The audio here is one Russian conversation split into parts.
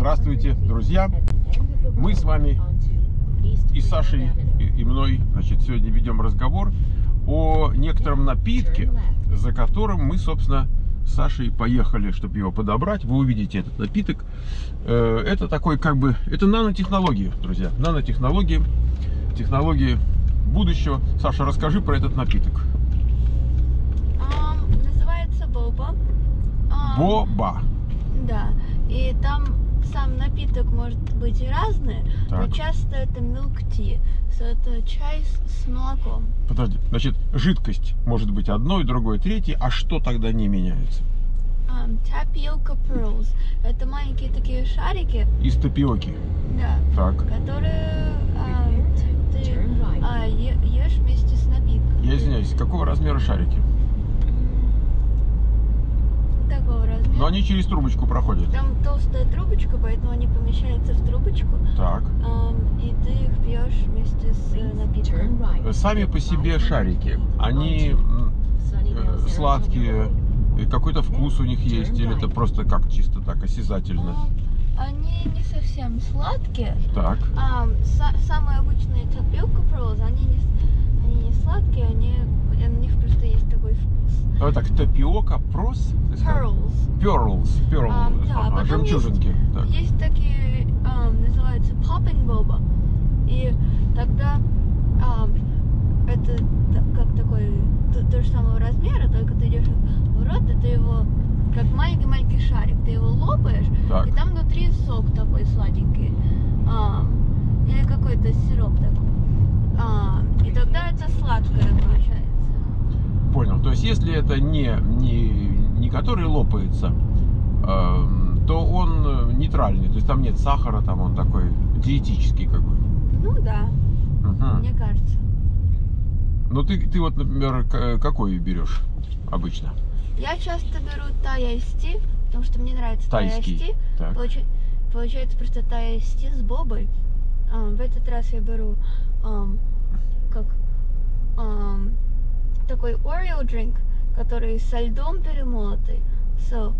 Здравствуйте, друзья! Мы с вами и Сашей, и, мной, значит, сегодня ведем разговор о некотором напитке, за которым мы, собственно, с Сашей поехали, чтобы его подобрать. Вы увидите этот напиток. Э, Это такой, как бы, это нанотехнологии, друзья. Нанотехнологии, технологии будущего. Саша, расскажи про этот напиток. Ам, называется Боба. Ам, Боба. Да. И там сам напиток может быть разный, но Так. часто это milk tea. So, это чай с, с молоком. Подожди, значит, жидкость может быть одной, другой, третьей, а что тогда не меняется? Ам, tapioca pearls. Это маленькие такие шарики, Из тапиоки. да, Так. которые ам, ты а, е- ешь вместе с напитком. Я извиняюсь, какого размера шарики? Но они через трубочку проходят. Там толстая трубочка, поэтому они помещаются в трубочку. Так. И ты их пьешь вместе с э, напитком. Сами по себе шарики, они э, сладкие, и какой-то вкус у них есть, или это просто как чисто так осязательно? Они не совсем сладкие. Так. А са- самые обычные tapioca pearls, они не, с- они не сладкие, они, у них просто есть такой вкус. Давай так, тапиока, прос? Pearls. Pearls, pearl, А, да, ага, потом жемчужинки. Так. Есть такие, ам, называются popping boba. И тогда ам, это как такой, то, же самого размера, только ты идешь в рот, и ты его, как маленький-маленький шарик, ты его лопаешь, Так. и там внутри сок такой сладенький. Ам, или какой-то сироп такой. И тогда это сладкое получается. Понял. То есть, если это не, не, не который лопается, эм, то он э, нейтральный. То есть там нет сахара, там он такой диетический какой. Ну да, Мгм. мне кажется. Ну ты, ты вот, например, к- какой берешь обычно? Я часто беру Tea, потому что мне нравится. Так. Получа- Получается просто Tea с бобой. А, в этот раз я беру ам, как ам, такой Oreo drink, который со льдом перемолотый. So,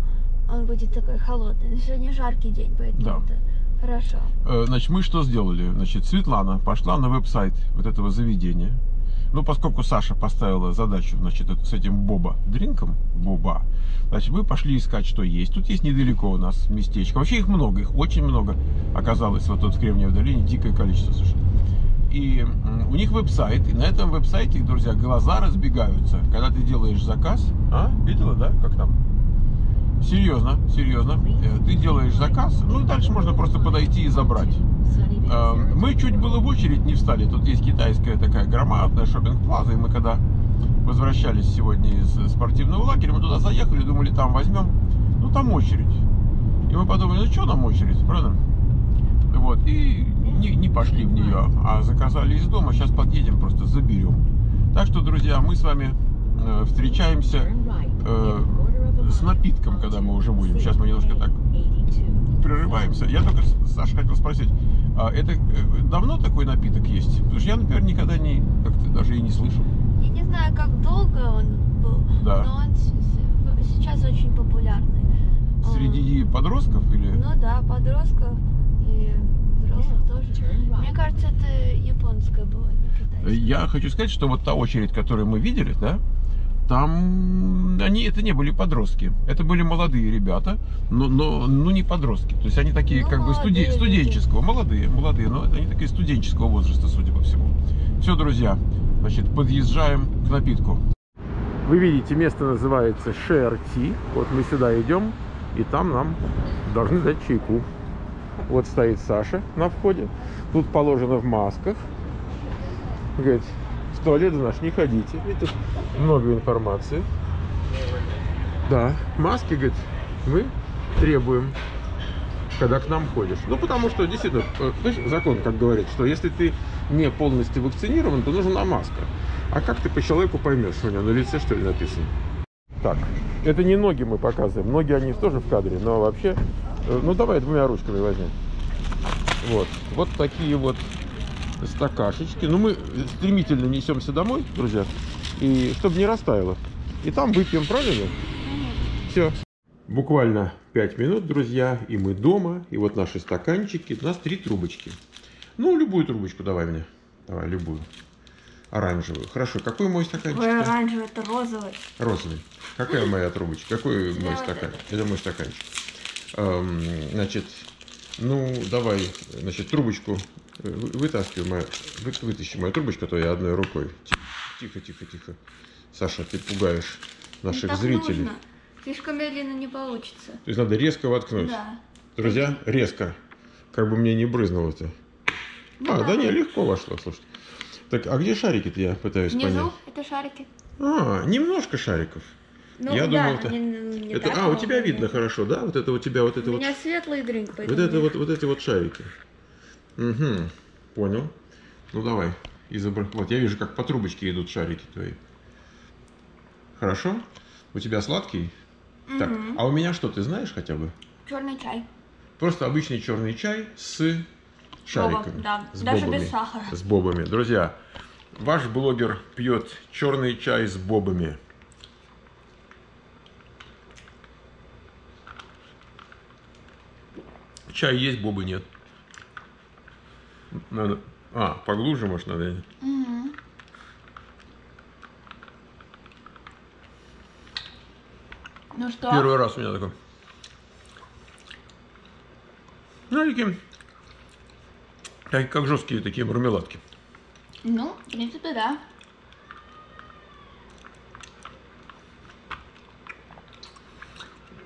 он будет такой холодный. Сегодня жаркий день, поэтому Да. это хорошо. Э, Значит, мы что сделали? Значит, Светлана пошла на веб-сайт вот этого заведения. Ну, поскольку Саша поставила задачу, значит, с этим Боба дринком, Боба, значит, мы пошли искать, что есть. Тут есть недалеко у нас местечко. Вообще их много, их очень много оказалось вот тут в Кремниевой долине, дикое количество совершенно. И у них веб-сайт, и на этом веб-сайте, друзья, глаза разбегаются, когда ты делаешь заказ. А? Видела, да, как там? Серьезно, серьезно. Э, Ты делаешь заказ, ну и дальше можно просто подойти и забрать. Э, Мы чуть было в очередь не встали. Тут есть китайская такая громадная шопинг-плаза. И мы когда возвращались сегодня из спортивного лагеря, мы туда заехали, думали, там возьмем. Ну, там очередь. И мы подумали, ну, что нам очередь, правда? Вот, и не, не пошли в нее, а заказали из дома. Сейчас подъедем, просто заберем. Так что, друзья, мы с вами э, встречаемся э, с напитком, когда мы уже будем. Сейчас мы немножко так прерываемся. Я только, Саша, хотел спросить, а это э, давно такой напиток есть? Потому что я, например, никогда не, как-то даже и не слышал. Я не знаю, как долго он был, Да. но он сейчас очень популярный. Среди подростков или... Ну да, подростков и тоже. Мне кажется, это японское было, не. Я хочу сказать, что вот та очередь, которую мы видели, да, там они это не были подростки, это были молодые ребята, но, но, ну не подростки, то есть они такие Ну, как бы люди. студенческого, молодые, молодые, но они такие студенческого возраста, судя по всему. Все, друзья, значит, подъезжаем к напитку. Вы видите, место называется Шерти. Вот мы сюда идем, и там нам должны дать чайку. Вот стоит Саша на входе. Тут положено в масках. Говорит, в туалет наш не ходите. И тут много информации. Да, маски, говорит, мы требуем, когда к нам ходишь. Ну, потому что, действительно, э, знаешь, закон, как говорит, что если ты не полностью вакцинирован, то нужна маска. А как ты по человеку поймешь, у него на лице, что ли, написано? Так, это не ноги мы показываем. Ноги, они тоже в кадре, но вообще... э, Ну, давай двумя ручками возьмем. Вот. Вот такие вот стакашечки. Ну, мы стремительно несемся домой, друзья, и чтобы не растаяло. И там выпьем, правильно? Все. Буквально 5 минут, друзья, и мы дома. И вот наши стаканчики. У нас три трубочки. Ну, любую трубочку давай мне. Давай, любую. Оранжевую. Хорошо, какой мой стаканчик? Ой, оранжевый, это розовый. Розовый. Какая моя трубочка? Какой Да, мой вот стакан? этот. Это мой стаканчик. Значит, ну, давай, значит, трубочку э, вы- вытаскивай, мою, вы- вытащи мою трубочку, а то я одной рукой. Ти- Тихо, тихо, тихо. Саша, ты пугаешь наших так зрителей. нужно. Слишком медленно не получится. То есть надо резко воткнуть. Да. Друзья, резко. Как бы мне не брызнуло-то. Ну а, да да. не, легко вошло, слушай. Так, а где шарики-то я пытаюсь Внизу понять? это шарики. А, немножко шариков. Ну, Я да, думал, это- не- не Это, так а, у тебя много, видно но- хорошо, да? Вот это у тебя вот это У вот. меня светлый дринк, Вот это вот, вот эти вот шарики. Угу, понял. Ну давай, изобра... Вот я вижу, как по трубочке идут шарики твои. Хорошо? У тебя сладкий? Так, Мгм. а у меня что, ты знаешь хотя бы? Черный чай. Просто обычный черный чай с шариками. да, с даже бобами. без сахара. С бобами. Друзья, ваш блогер пьет черный чай с бобами. Чай есть, бобы нет. Надо... А, поглубже, может, надо. Мгм. Ну что? Первый раз у меня такой. Ну, такие, как, как жесткие такие мармеладки. Ну, в принципе, да.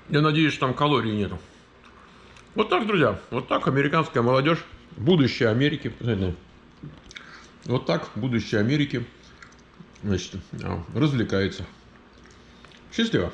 Я надеюсь, что там калорий нету. Вот так, друзья. Вот так американская молодежь, будущее Америки, вот так будущее Америки, значит, а, развлекается. Счастливо.